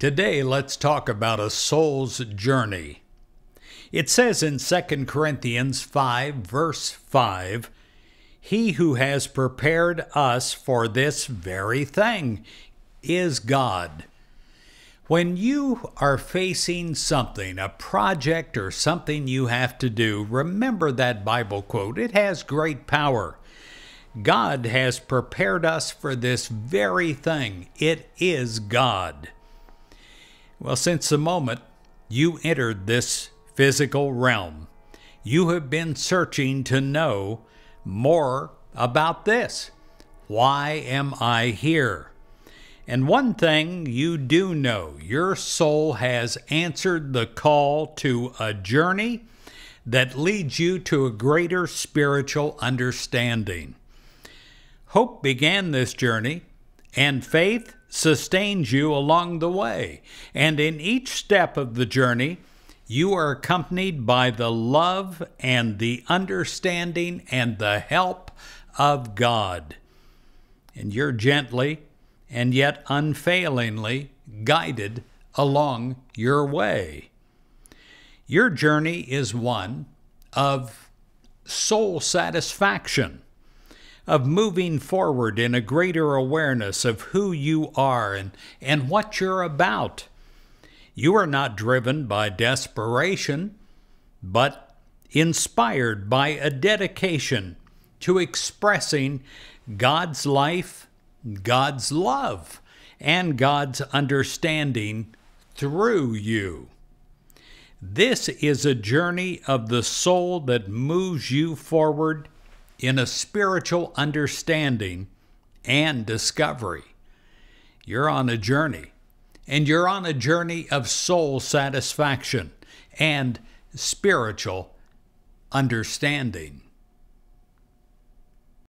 Today, let's talk about a soul's journey. It says in 2 Corinthians 5, verse 5, He who has prepared us for this very thing is God. When you are facing something, a project or something you have to do, remember that Bible quote. It has great power. God has prepared us for this very thing. It is God. Well, since the moment you entered this physical realm, you have been searching to know more about this. Why am I here? And one thing you do know your soul has answered the call to a journey that leads you to a greater spiritual understanding. Hope began this journey, and faith sustains you along the way. And in each step of the journey, you are accompanied by the love and the understanding and the help of God. And you're gently and yet unfailingly guided along your way. Your journey is one of soul satisfaction of moving forward in a greater awareness of who you are and, and what you're about. You are not driven by desperation, but inspired by a dedication to expressing God's life, God's love, and God's understanding through you. This is a journey of the soul that moves you forward in a spiritual understanding and discovery. You're on a journey, and you're on a journey of soul satisfaction and spiritual understanding.